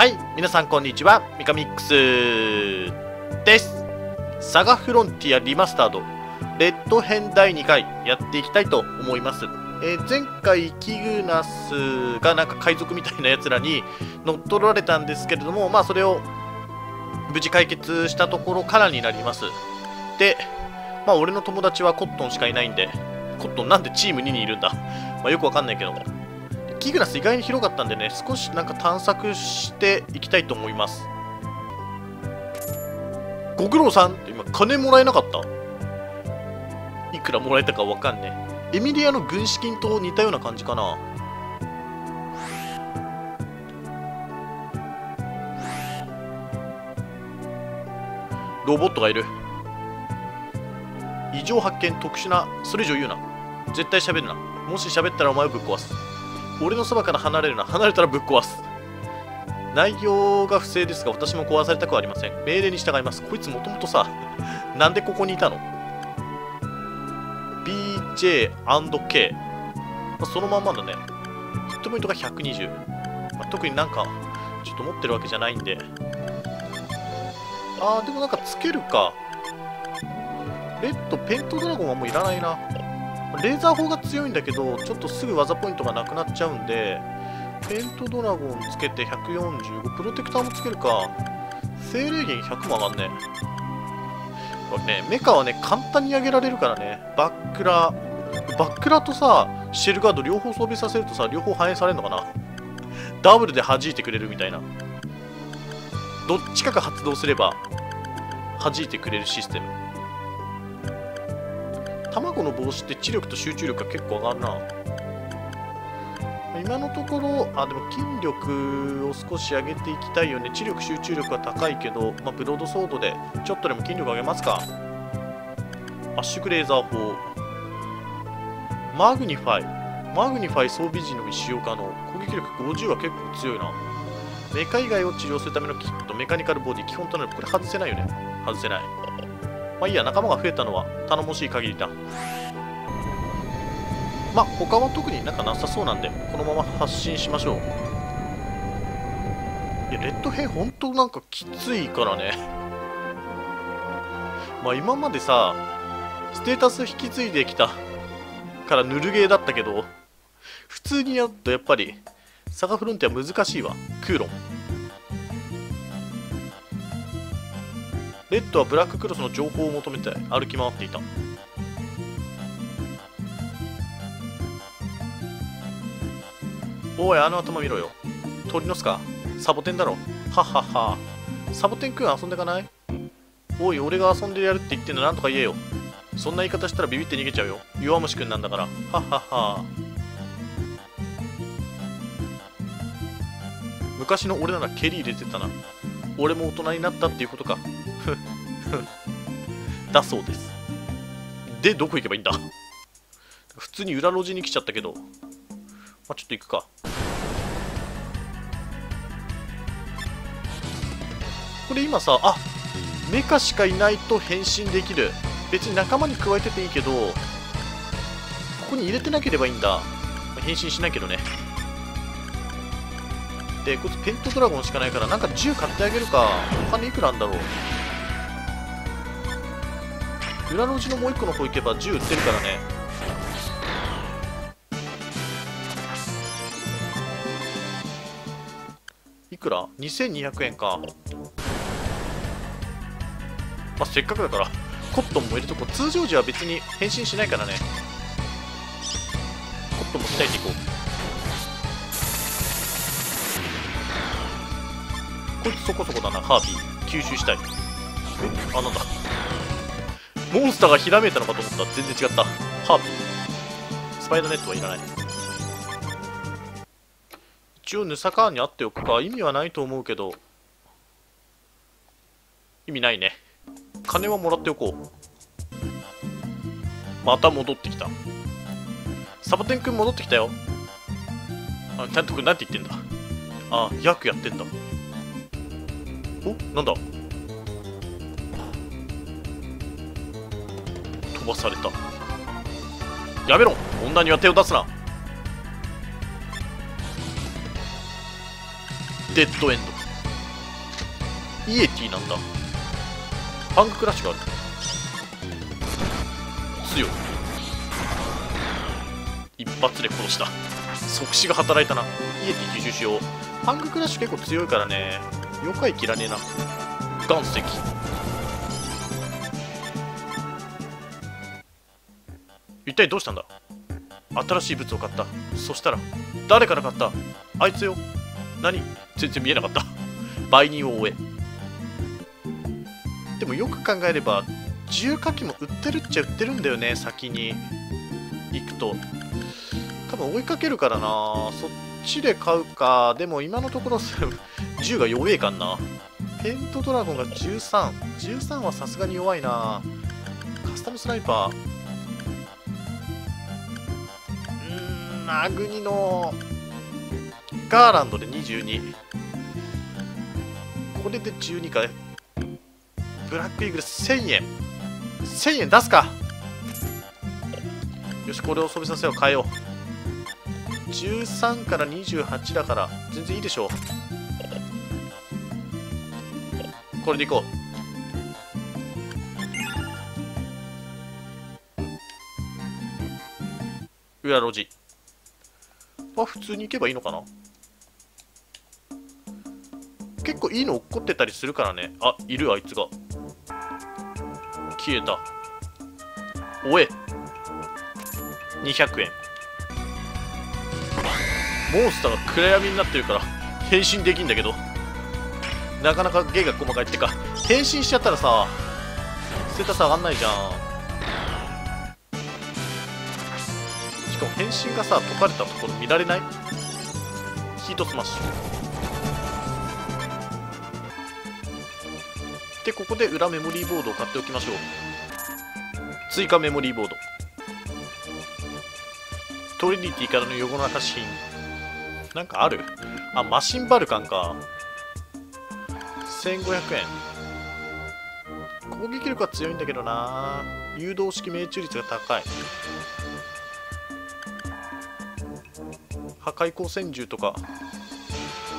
はい、皆さんこんにちは、ミカミックスです。サガフロンティアリマスタード、レッド編第2回やっていきたいと思います。えー前回、キグナスがなんか海賊みたいなやつらに乗っ取られたんですけれども、まあそれを無事解決したところからになります。で、まあ俺の友達はコットンしかいないんで、コットンなんでチーム2にいるんだまあよくわかんないけども。キグナス意外に広かったんでね、少しなんか探索していきたいと思います。ご苦労さんって今金もらえなかったいくらもらえたかわかんねえ。エミリアの軍資金と似たような感じかな。ロボットがいる。異常発見特殊な、それ以上言うな。絶対喋るな。もし喋ったらお前をぶっ壊す。俺のそばから離れるな。離れたらぶっ壊す。内容が不正ですが、私も壊されたくはありません。命令に従います。こいつもともとさ、なんでここにいたの ?BJ&K。ま、そのまんまだね。ヒットポイントが120。まあ、特になんか、ちょっと持ってるわけじゃないんで。あー、でもなんかつけるか。レッド、ペントドラゴンはもういらないな。レーザー砲が強いんだけど、ちょっとすぐ技ポイントがなくなっちゃうんで、ペントドラゴンつけて145、プロテクターもつけるか。精霊源100も上がんね。これね、メカはね、簡単に上げられるからね。バックラ、バックラとさ、シェルガード両方装備させるとさ、両方反映されるのかなダブルで弾いてくれるみたいな。どっちかが発動すれば、弾いてくれるシステム。卵の帽子って知力と集中力が結構上がるな。今のところあでも筋力を少し上げていきたいよね。知力集中力は高いけど、まあ、ブロードソードでちょっとでも筋力上げますか。圧縮レーザー砲。マグニファイ。マグニファイ装備時のみ使用可能。攻撃力50は結構強いな。メカ以外を治療するためのキット。メカニカルボディ基本となるこれ外せないよね。外せない。まあいいや、仲間が増えたのは頼もしい限りだ。まあ他は特になんかなさそうなんで、このまま発進しましょう。いや、レッド編ほんとなんかきついからね。まあ今までさ、ステータス引き継いできたからぬるゲーだったけど、普通にやるとやっぱり、サガフロンティア難しいわ。クーロン。レッドはブラッククロスの情報を求めて歩き回っていた。おいあの頭見ろよ。鳥の巣か。サボテンだろ。はっはっは。サボテンくん遊んでかない？おい俺が遊んでやるって言ってんのなんとか言えよ。そんな言い方したらビビって逃げちゃうよ。弱虫くんなんだから。はっはっは。昔の俺なら蹴り入れてたな。俺も大人になったっていうことか。だそうです。でどこ行けばいいんだ？普通に裏路地に来ちゃったけど。まあちょっと行くか。これ今さあメカしかいないと変身できる。別に仲間に加えてていいけどここに入れてなければいいんだ。変身しないけどね。でこいつペントドラゴンしかないからなんか銃買ってあげるか。お金いくらあんだろう。裏のうちのもう一個の方行けば銃売ってるからね。いくら ?2200 円か。まあ、せっかくだからコットンも入れとこう。通常時は別に変身しないからね。コットンも鍛えていこう。こいつそこそこだなハービー。吸収したい。えあなんだ？モンスターがひらめいたのかと思った全然違った。ハービースパイダーネットはいらない。一応ヌサカーンにあっておくか。意味はないと思うけど。意味ないね。金はもらっておこう。また戻ってきた。サボテンくん戻ってきたよ。あちゃんとくんなんて言ってんだ。あ役やってんだ。お？なんだ？飛ばされた。やめろ。女には手を出すな。デッドエンド。イエティなんだ。パンククラッシュがある。強い。一発で殺した。即死が働いたな。イエティ吸収しよう。パンククラッシュ結構強いからね。妖怪切らねえな。岩石。一体どうしたんだ？新しい物を買った。そしたら誰から買った？あいつよ。何？全然見えなかった。売人を終え。でもよく考えれば重火器も売ってるっちゃ売ってるんだよね先に。行くと。多分追いかけるからな。そっちで買うか。でも今のところ銃が弱えかんな。ペントドラゴンが1313 13はさすがに弱いな。カスタムスナイパー。ーんナグニの。ガーランドで22これで12かブラックイーグル1000円。1000円出すか。よしこれを装備させよう。変えよう。13から28だから全然いいでしょう。これでいこう。裏路地。あ普通に行けばいいのかな。結構いいの落っこってたりするからね。あいるあいつが。消えた。おえ。200円モンスターが暗闇になってるから変身できんだけど。なかなか芸が細かいってか変身しちゃったらさステータス上がんないじゃん。変身がさ解かれたところ見られない？ヒートスマッシュ。でここで裏メモリーボードを買っておきましょう。追加メモリーボード。トリニティからの横の発信なんかある？あマシンバルカンか。1500円。攻撃力は強いんだけどな。誘導式命中率が高い。破壊光線銃とか。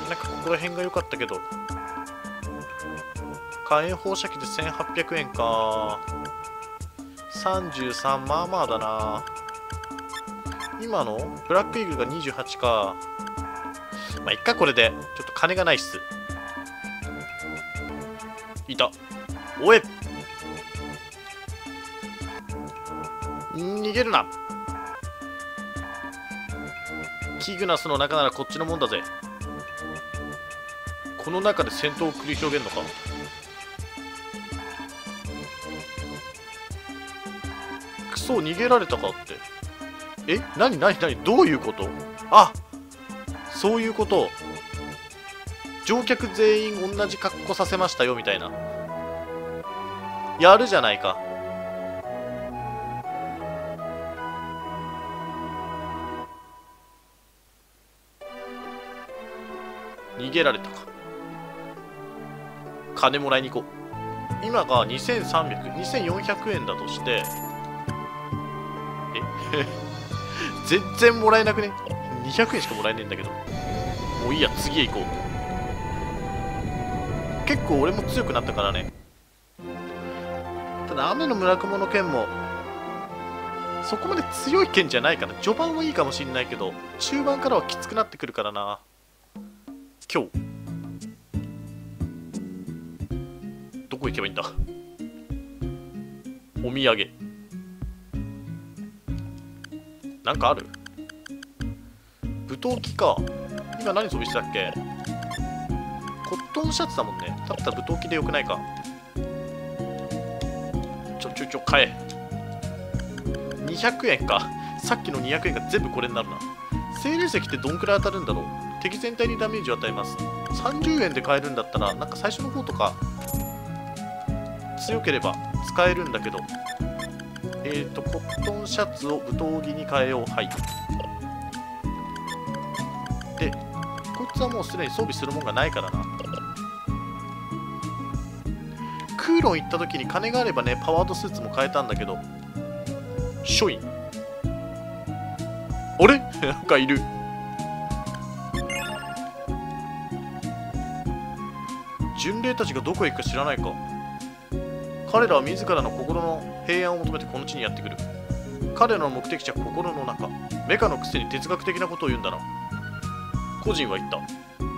なんかここら辺が良かったけど。火炎放射器で1800円か。33まあまあだな。今の？ブラックイーグルが28か。まあいっかこれで。ちょっと金がないっす。いた。おえ。逃げるな。キグナスの中ならこっちのもんだぜ。この中で戦闘を繰り広げるのか？クソ逃げられたかって。え？何？何？何？どういうこと？あ！そういうこと。乗客全員同じ格好させましたよみたいな。やるじゃないか。逃げられたか。金もらいに行こう。今が2300、2400円だとして。え？全然もらえなくね？200円しかもらえねえんだけど。もういいや次へ行こう。結構俺も強くなったからね。ただ雨の村雲の剣もそこまで強い剣じゃないかな。序盤はいいかもしんないけど中盤からはきつくなってくるからな。今日。どこ行けばいいんだ？お土産。なんかある？舞踏機か。今何装備してたっけ？コットンシャツだもんね。だったら舞踏機でよくないか。ちょちょちょ買え。200円か。さっきの200円が全部これになるな。精霊石ってどんくらい当たるんだろう？敵全体にダメージを与えます。30円で買えるんだったらなんか最初の方とか強ければ使えるんだけどえっ、ー、とコットンシャツを舞踏着に変えよう。はい。でこいつはもうすでに装備するもんがないからな。クーロン行った時に金があればねパワードスーツも変えたんだけどショインあれ？なんかいる。巡礼たちがどこへ行くか知らないか。彼らは自らの心の平安を求めてこの地にやってくる。彼らの目的地は心の中。メカのくせに哲学的なことを言うんだな。個人は言った。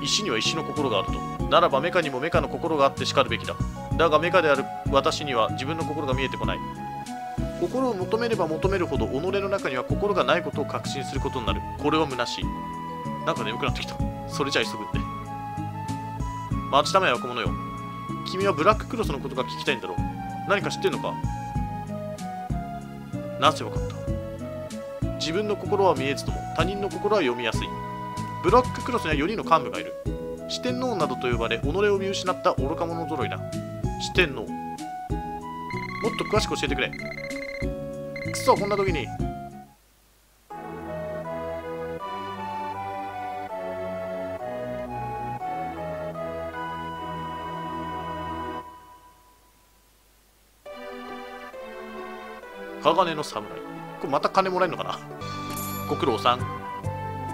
石には石の心があると。ならばメカにもメカの心があってしかるべきだ。だがメカである。私には自分の心が見えてこない。心を求めれば求めるほど己の中には心がないことを確信することになる。これは虚しい。なんか眠くなってきた。それじゃ急ぐんで待ちたまえ若者よ。君はブラッククロスのことが聞きたいんだろう。何か知ってんのか？なぜわかった？自分の心は見えずとも他人の心は読みやすい。ブラッククロスには4人の幹部がいる。四天王などと呼ばれ己を見失った愚か者揃いだ。四天王。もっと詳しく教えてくれ。くそこんな時に。鋼の侍。これまた金もらえるのかな？ご苦労さん。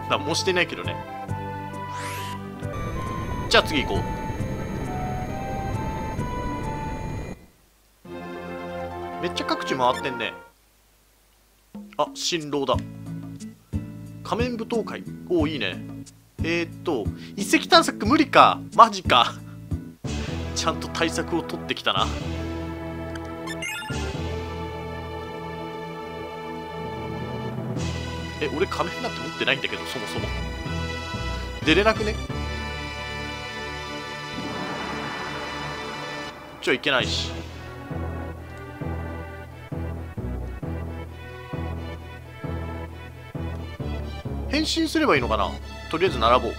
何もしてないけどね。じゃあ次行こう。めっちゃ各地回ってんね。あ新郎だ。仮面舞踏会。おおいいね。えー、っと遺跡探索無理か。マジか。ちゃんと対策を取ってきたな。え俺仮面なんて持ってないんだけどそもそも。出れなくね？ちょいけないし。変身すればいいのかな？とりあえず並ぼう。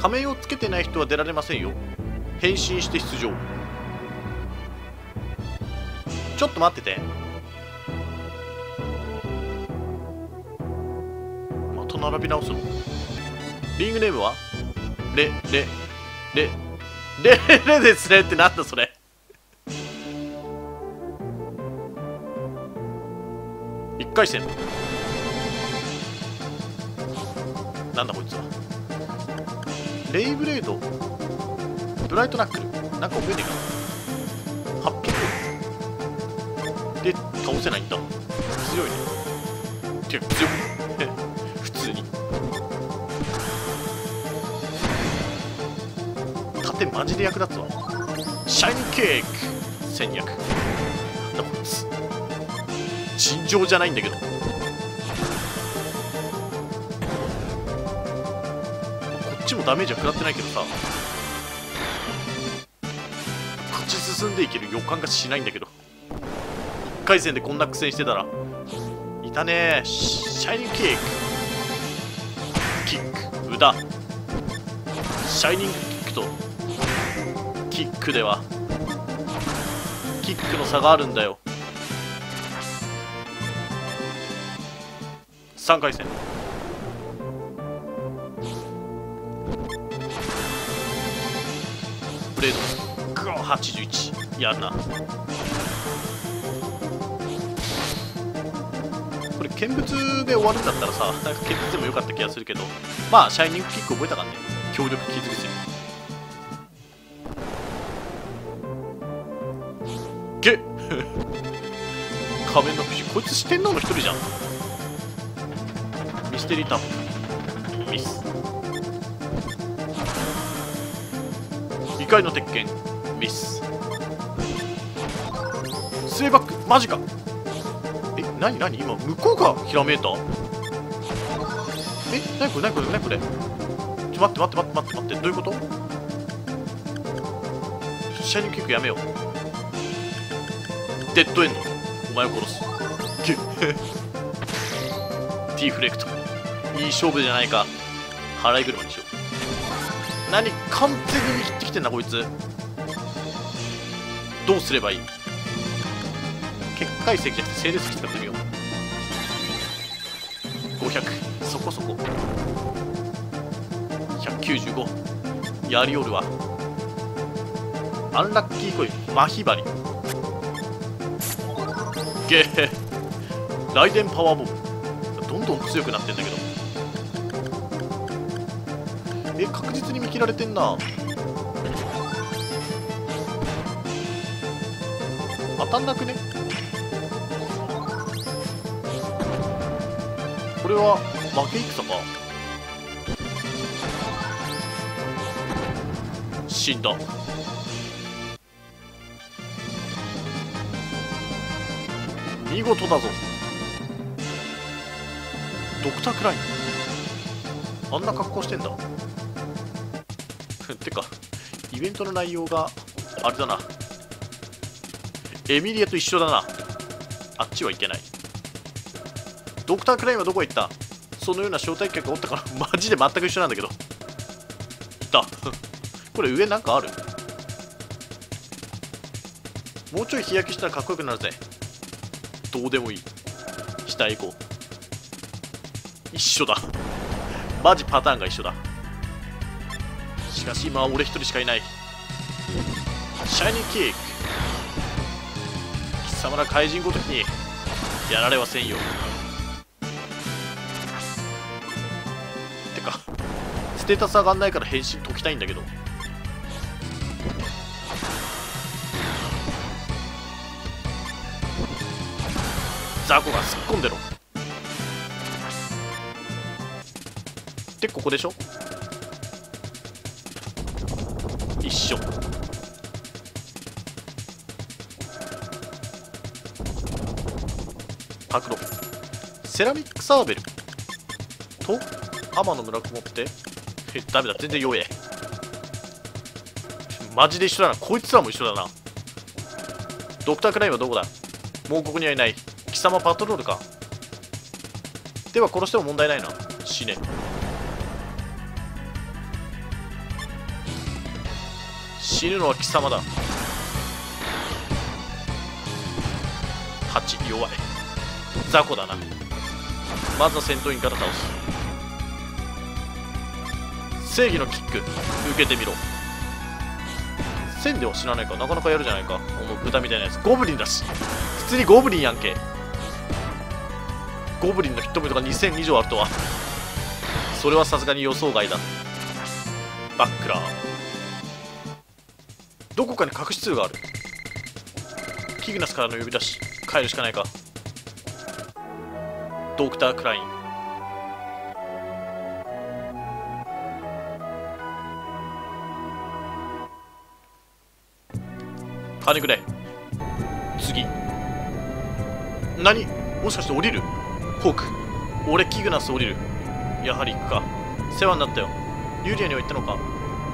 仮面をつけてない人は出られませんよ。変身して出場。ちょっと待ってて。並び直すの。リングネームは？レレレレレですね。ってなんだそれ。1回戦。なんだこいつは。レイブレード。ブライトナックル。なんか覚えねえかな。800で倒せない。んだ強いね。てか強い。盾マジで役立つわ。シャイニーケーク1200なんだこいつ尋常じゃないんだけど。こっちもダメージは食らってないけどさ。こっち進んでいける予感がしないんだけど。1回戦でこんな苦戦してたら。いたね。シャイニングキック。キック無シャイニングキックでは。キックの差があるんだよ。3回戦。ブレード。グワ81やるな。これ見物で終わるんだったらさなんか見物でもよかった気がするけど。まあシャイニングキック覚えたからね。強力傷でげっ仮面の不死こいつ四天王の一人じゃん。ミステリータップミス。異界の鉄拳。ミス。スウェーバックマジか。えなになに？今向こうがひらめいた？えなにこれなにこれなにこれ？ちょ待って待って待って待って待ってどういうこと？シャイニングキックやめよう。デッドエンドお前を殺す。ゲッ T フレクト。いい勝負じゃないか。払い車にしよう。何完全に見切ってきてんなこいつ。どうすればいい？結界石じゃなくて整列石使ってみよう。500そこそこ。195やりおるわ。アンラッキーコイン。マヒバリゲーライデンパワーボムどんどん強くなってんだけど。え確実に見切られてんな。当たんなくね？これは負け戦か。死んだ。見事だぞ。ドクター・クラインあんな格好してんだ。てかイベントの内容があれだな。エミリアと一緒だな。あっちは行けない。ドクター・クラインはどこへ行った？そのような招待客がおったから マジで全く一緒なんだけど。いた これ上なんかある？もうちょい日焼けしたらかっこよくなるぜどうでもいい。下へ行こう一緒だマジパターンが一緒だしかし今は俺一人しかいないシャイニーキック貴様ら怪人ごときにやられはせんよてかステータス上がんないから変身解きたいんだけどザコが突っ込んでろ。でここでしょ？一緒。パクロセラミックサーベル。と天の村雲って。えダメだ。全然弱え。マジで一緒だな。こいつらも一緒だな。ドクタークラインはどこだ？もうここにはいない。貴様パトロールか。では殺しても問題ないな。死ね。死ぬのは貴様だ。8弱い。雑魚だな。まずは戦闘員から倒す。正義のキック。受けてみろ。1000では死なないか。なかなかやるじゃないか。この豚みたいなやつ。ゴブリンだし。普通にゴブリンやんけ。ゴブリンのヒットポイントが2000以上あるとは。それはさすがに予想外だ。バックラー。どこかに隠し通がある。キグナスからの呼び出し。帰るしかないか。ドクター・クライン。金くれ。次。何？もしかして降りる？ホーク。俺キグナス降りる。やはり行くか。世話になったよ。ユリアには行ったのか。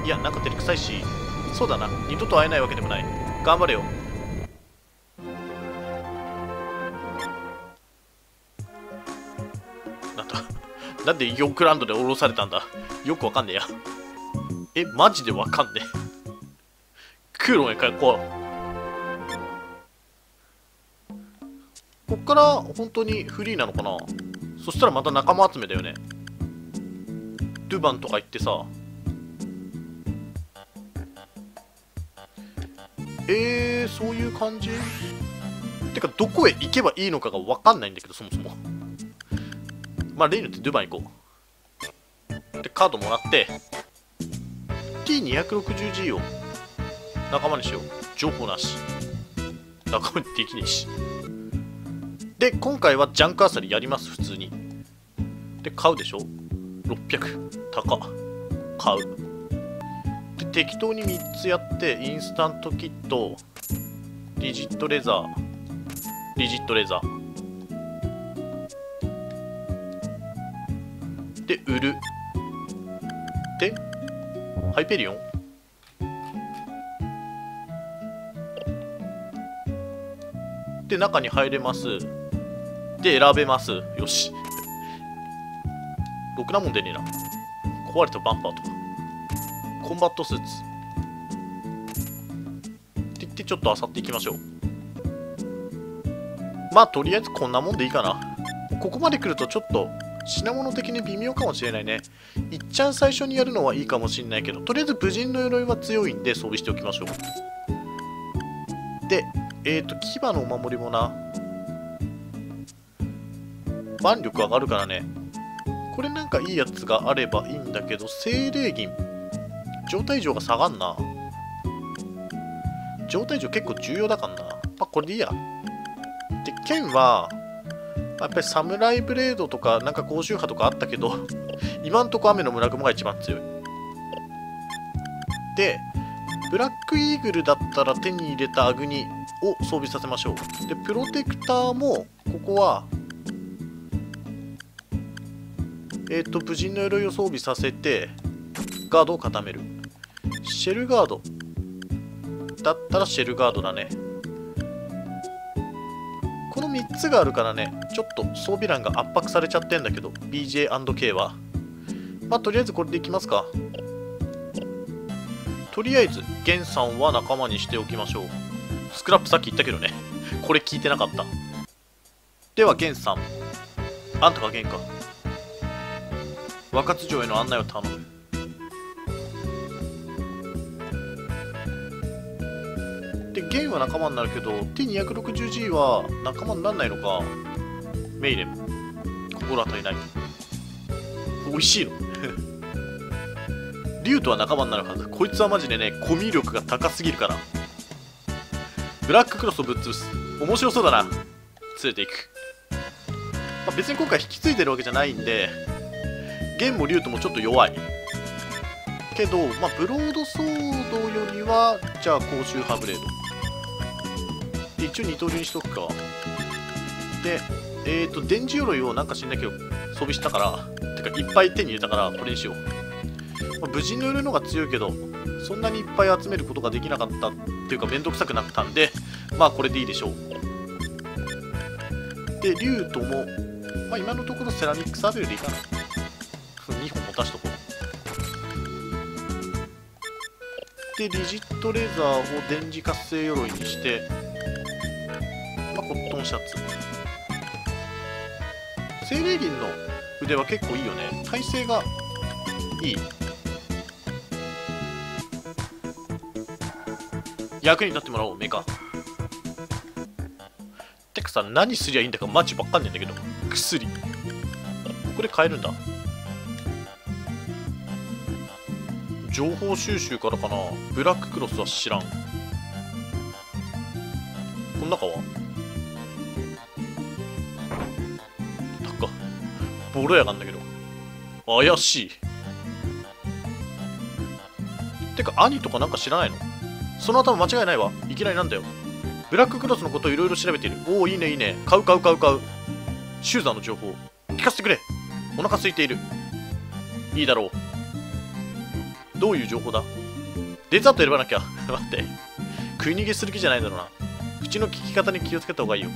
いやなんか照れくさいし。そうだな。二度と会えないわけでもない。頑張れよ。なんだ。なんでヨークランドで降ろされたんだ。よくわかんねえや。えマジでわかんねえ。クーロンへ帰こう。から本当にフリーなのかな？そしたらまた仲間集めだよね。ドゥバンとか行ってさ。えー、そういう感じ？てかどこへ行けばいいのかが分かんないんだけどそもそも。まあ例によってドゥバン行こう。でカードもらって。T260G を仲間にしよう。情報なし。仲間にできねえし。で今回はジャンクアサリやります普通に。で買うでしょ？600高買う。で適当に3つやってインスタントキットリジットレザー。リジットレザー。で売る。でハイペリオン。で中に入れます。で選べます。よし。ろくなもん出ねえな。壊れたバンパーとか。コンバットスーツ。って言ってちょっと漁っていきましょう。まあとりあえずこんなもんでいいかな。ここまで来るとちょっと品物的に微妙かもしれないね。いっちゃん最初にやるのはいいかもしれないけどとりあえず武人の鎧は強いんで装備しておきましょう。でえっ、ー、と牙のお守りもな。腕力上がるからね。これなんかいいやつがあればいいんだけど精霊銀。状態上が下がんな。状態上結構重要だからな。まあこれでいいや。で剣はやっぱりサムライブレードとかなんか高周波とかあったけど 今んとこ雨の村雲が一番強い。でブラックイーグルだったら手に入れたアグニを装備させましょう。でプロテクターもここはえっ、ー、と無人の鎧を装備させてガードを固める。シェルガード。だったらシェルガードだね。この3つがあるからねちょっと装備欄が圧迫されちゃってんだけど BJ&K は。まあとりあえずこれでいきますか。とりあえずゲンさんは仲間にしておきましょう。スクラップさっき言ったけどね。これ聞いてなかった。ではゲンさん。あんたがゲンか。若津城への案内を頼む。でゲンは仲間になるけど T260G は仲間にならないのかメイレン心当たりない。美味しいの。竜とは仲間になるはず。こいつはマジでねコミュ力が高すぎるから。ブラッククロスをぶっ潰す。面白そうだな。連れていく、まあ、別に今回引き継いでるわけじゃないんでゲンも竜ともちょっと弱い。けど、まあ、ブロードソードよりはじゃあ高周波ブレード。一応二刀流にしとくか。でえっ、ー、と電磁鎧をなんか知んないけど装備したからてかいっぱい手に入れたからこれにしよう。まあ、無事塗るのが強いけどそんなにいっぱい集めることができなかったっていうかめんどくさくなったんでまあこれでいいでしょう。で竜とも、まあ、今のところセラミックサーベルでいいかな。2本持たしとこう。でリジットレーザーを電磁活性鎧にしてまあコットンシャツ。精霊銀の腕は結構いいよね。耐性がいい。役に立ってもらおうメカ。てかさ何すりゃいいんだかマジばっかんねんだけど。薬。これ買えるんだ。情報収集からかな？ブラッククロスは知らん。この中は？たかボロやがんだけど。怪しい。てか兄とかなんか知らないの？その頭間違いないわ。いきなりなんだよ。ブラッククロスのことをいろいろ調べてる。おおいいねいいね。買う買う買う買う。シューザーの情報。聞かせてくれ。お腹空いている。いいだろう。どういう情報だ？デザート選ばなきゃ。待って。食い逃げする気じゃないだろうな。口の聞き方に気をつけた方がいいよ。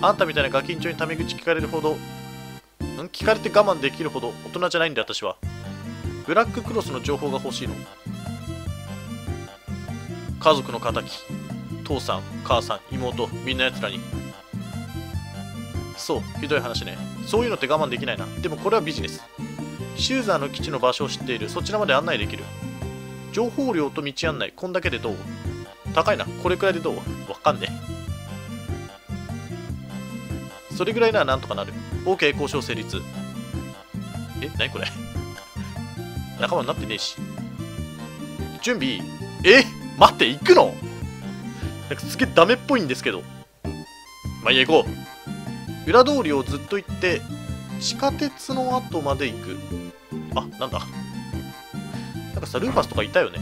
あんたみたいなガキンチョにタメ口聞かれるほどん？聞かれて我慢できるほど大人じゃないんで私は。ブラッククロスの情報が欲しいの。家族の敵。父さん母さん妹みんな奴らに。そうひどい話ね。そういうのって我慢できないな。でもこれはビジネス。シューザーの基地の場所を知っている。そちらまで案内できる。情報量と道案内。こんだけでどう？高いな。これくらいでどう？わかんねえ。それぐらいならなんとかなる。OK 交渉成立。え？何これ？仲間になってねえし。準備？え？待って、行くの？なんかすげえダメっぽいんですけど。まあいいや、行こう。裏通りをずっと行って、地下鉄の後まで行く？あ、なんだ。なんかさ、ルーファスとかいたよね。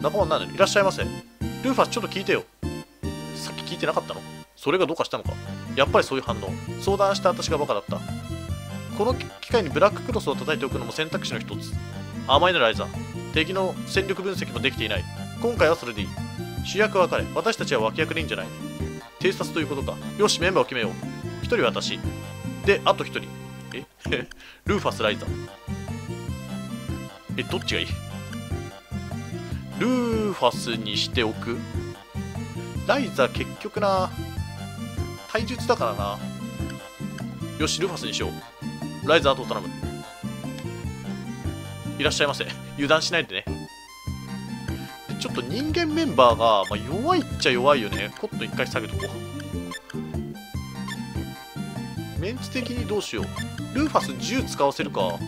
仲間になるの？いらっしゃいませ。ルーファスちょっと聞いてよ。さっき聞いてなかったの？それがどうかしたのか？やっぱりそういう反応。相談した私がバカだった。この機会にブラッククロスを叩いておくのも選択肢の一つ。甘いなライザー。敵の戦力分析もできていない今回はそれでいい主役は彼私たちは脇役でいいんじゃない偵察ということかよしメンバーを決めよう1人私。であと1人。え？ルーファス・ライザー。えどっちがいい？ルーファスにしておく？ライザー結局な。体術だからな。よしルーファスにしよう。ライザーと頼む。いらっしゃいませ。油断しないでね。ちょっと人間メンバーが、まあ、弱いっちゃ弱いよね。コット一回下げとこう。メンツ的にどうしよう。ルーファス10使わせるか。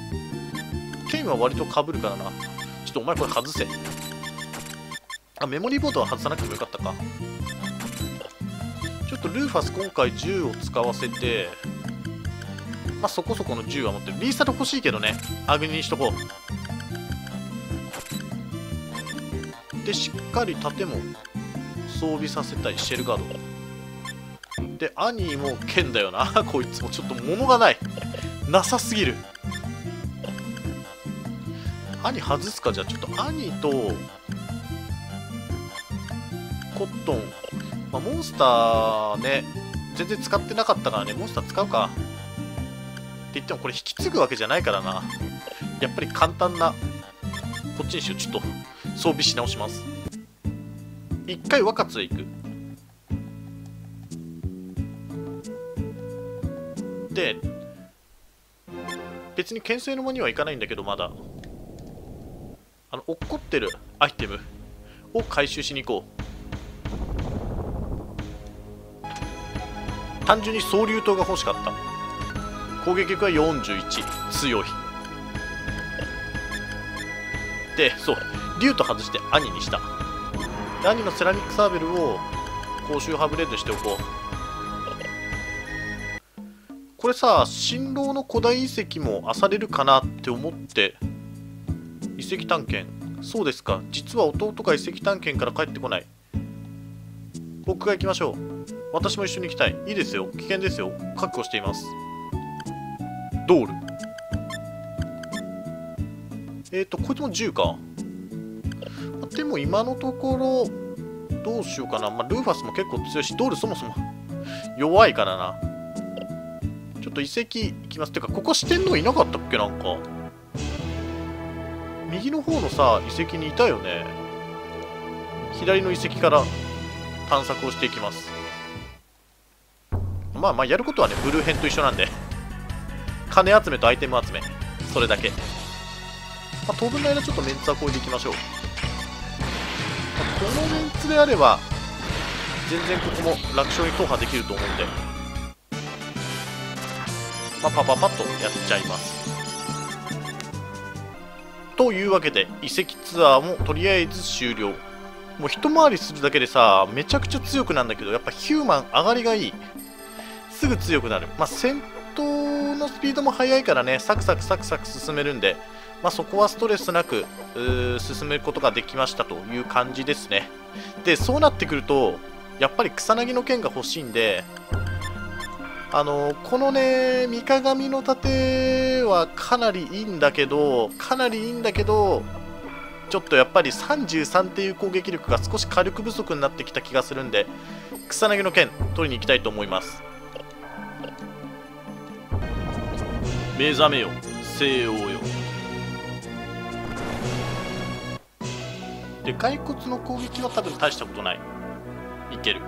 ケインは割とかぶるからな。ちょっとお前これ外せ。あメモリーボードは外さなくてもよかったか。ちょっとルーファス今回10を使わせてまあそこそこの10は持ってる。リースタート欲しいけどね。アグニにしとこう。でしっかり盾も装備させたい。シェルガード。で兄も剣だよな。こいつもちょっと物がない。なさすぎる。兄外すか？じゃあちょっと兄とコットン、まあ、モンスターね全然使ってなかったからね。モンスター使うか。って言ってもこれ引き継ぐわけじゃないからな。やっぱり簡単なこっちにしよう。ちょっと装備し直します。一回若津へ行く。で別に牽制の間には行かないんだけどまだ。あの落っこってるアイテムを回収しに行こう。単純に総流刀が欲しかった。攻撃力は41強い。でそう。竜と外して兄にした。兄のセラミックサーベルを公衆ハブレードしておこう。これさ新郎の古代遺跡も漁れるかなって思って遺跡探検。そうですか。実は弟が遺跡探検から帰ってこない。僕が行きましょう。私も一緒に行きたい。いいですよ。危険ですよ。確保しています。ドール。えっ、ー、とこいつも10か。でも今のところどうしようかな、まあ、ルーファスも結構強いしドールそもそも弱いからな。ちょっと遺跡行きます。てかここ四天王いなかったっけ？なんか。右の方のさ遺跡にいたよね。左の遺跡から探索をしていきます。まあまあやることはねブルー編と一緒なんで。金集めとアイテム集め。それだけ、まあ、当分の間ちょっとメンツはこれでいきましょう、まあ、このメンツであれば全然ここも楽勝に踏破できると思うんで。まあパパパッとやっちゃいます。というわけで遺跡ツアーもとりあえず終了。もう一回りするだけでさめちゃくちゃ強くなんだけどやっぱヒューマン上がりがいい。すぐ強くなる。まあ戦闘のスピードも速いからねサクサクサクサク進めるんでまあ、そこはストレスなく進めることができましたという感じですね。でそうなってくるとやっぱり草薙の剣が欲しいんであのこのね三鏡の盾はかなりいいんだけどかなりいいんだけどちょっとやっぱり33っていう攻撃力が少し火力不足になってきた気がするんで草薙の剣取りに行きたいと思います。目覚めよ西欧よ。で骸骨の攻撃は多分大したことない。いける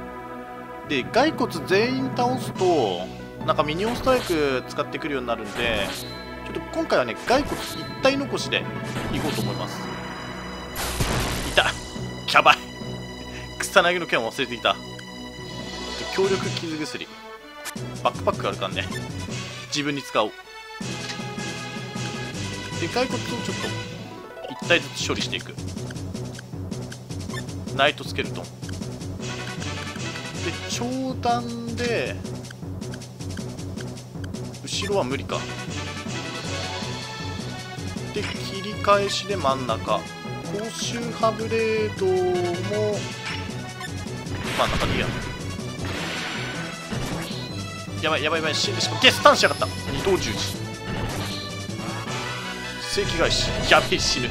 で骸骨全員倒すとなんかミニオンストライク使ってくるようになるんでちょっと今回はね骸骨一体残しでいこうと思います。いた。キャバ。い草薙の剣を忘れていた。強力傷薬。バックパックあるからね。自分に使おう。で骸骨をちょっと1体ずつ処理していく。ナイトスケルトン。で長弾で後ろは無理か。で切り返しで真ん中。公衆ハブレードも真ん中でいいや。やばいやばいやばい。死んでしまうゲスタンしやがった。二等十字正規返し。やべえ死ぬ。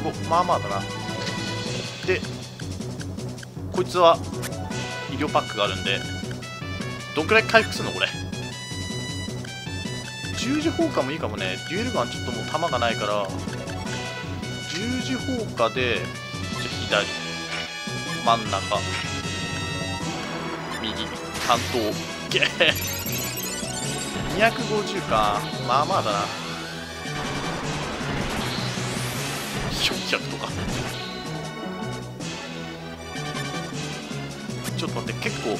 55まあまあだな。でこいつは医療パックがあるんでどんくらい回復するのこれ？十字砲火もいいかもね。デュエルガンちょっともう弾がないから十字砲火でじゃ左真ん中右担当。ゲー250か。まあまあだな。400とかちょっと待って結構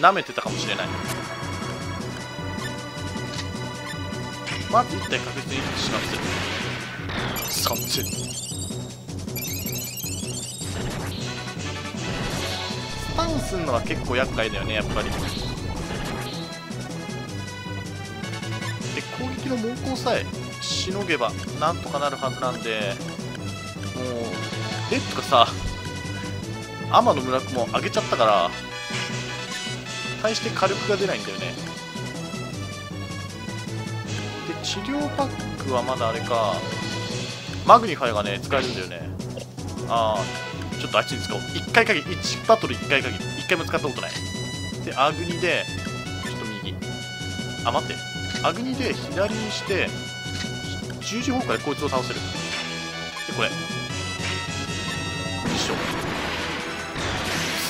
舐めてたかもしれない。まず1体確実に死なせる3000スタンすんのは結構厄介だよねやっぱり。で攻撃の猛攻さえしのげばなんとかなるはずなんでレッドがさ天野村君も上げちゃったから対して火力が出ないんだよね。で治療パックはまだあれかマグニファイがね使えるんだよね。ああちょっとあっちに使おう。1回限り1バトル1回限り1回も使ったことない。でアグニでちょっと右。あ待って。アグニで左にして十字砲火でこいつを倒せる。でこれ。一緒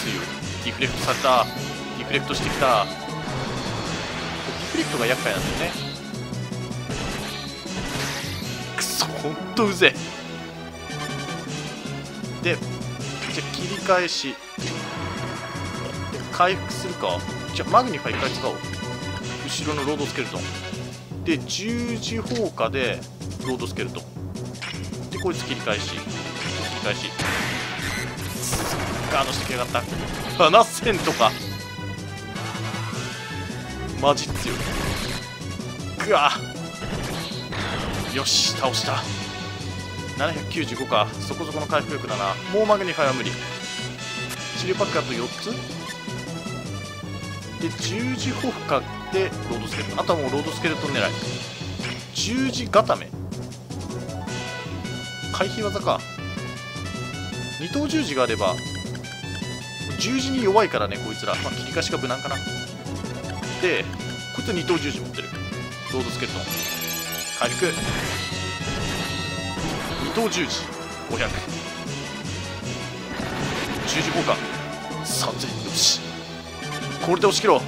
強い。ディフレクトされた。ディフレクトしてきた。ディフレクトが厄介なんだよね。くそほんとうぜ。でじゃあ切り返し。回復するか。じゃあマグニファ一回使おう。後ろのロードスケルトン。で十字砲火でロードスケルトン。でこいつ切り返し。切り返し。ガードしてきやがった。7000とか。マジ強いぐわ。よし倒した。795か。そこそこの回復力だな。もうマグニファイは無理。治療パックあと4つ。で十字砲火でロードスケルト。ンあとはもうロードスケルトン狙い。十字固め。回避技か。二等十字があれば十字に弱いからねこいつら、まあ、切り返しが無難かな。でこいつ二等十字持ってる。ロードスケルトン回復。二等十字500十字効果3000よし。これで押し切ろう。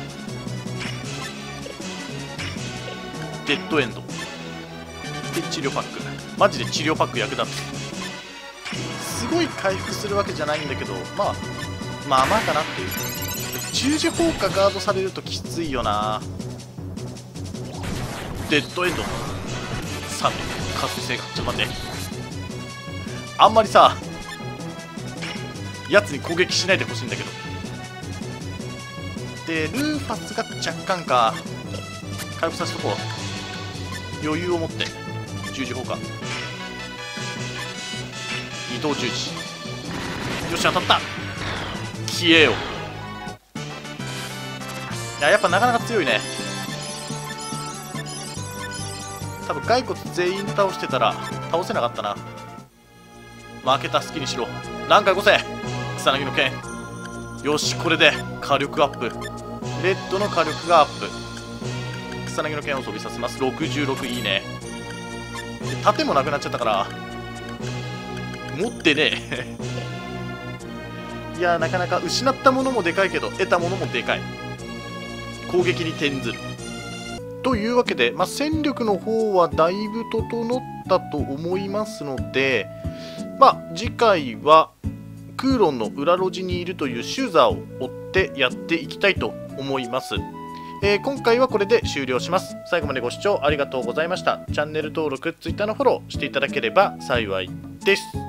デッドエンド。で治療パック。マジで治療パック役立つ。すごい回復するわけじゃないんだけどまあまあまあかなっていう。十字砲火ガードされるときついよな。デッドエンド3加速性がちょっと待って。あんまりさやつに攻撃しないでほしいんだけど。でルーファスが若干か。回復させとこう。余裕を持って。十字砲火二等十字よし当たった。消えよいややっぱなかなか強いね。多分骸骨全員倒してたら倒せなかったな。負けた好きにしろ。何回5せ草薙の剣。よしこれで火力アップ。レッドの火力がアップ。草薙の剣を装備させます。66いいね。盾もなくなっちゃったから。持ってねえ。いやなかなか失ったものもでかいけど得たものもでかい攻撃に転ずるというわけで、まあ、戦力の方はだいぶ整ったと思いますので、まあ、次回はクーロンの裏路地にいるというシューザーを追ってやっていきたいと思います。えー、今回はこれで終了します。最後までご視聴ありがとうございました。チャンネル登録、Twitter のフォローしていただければ幸いです。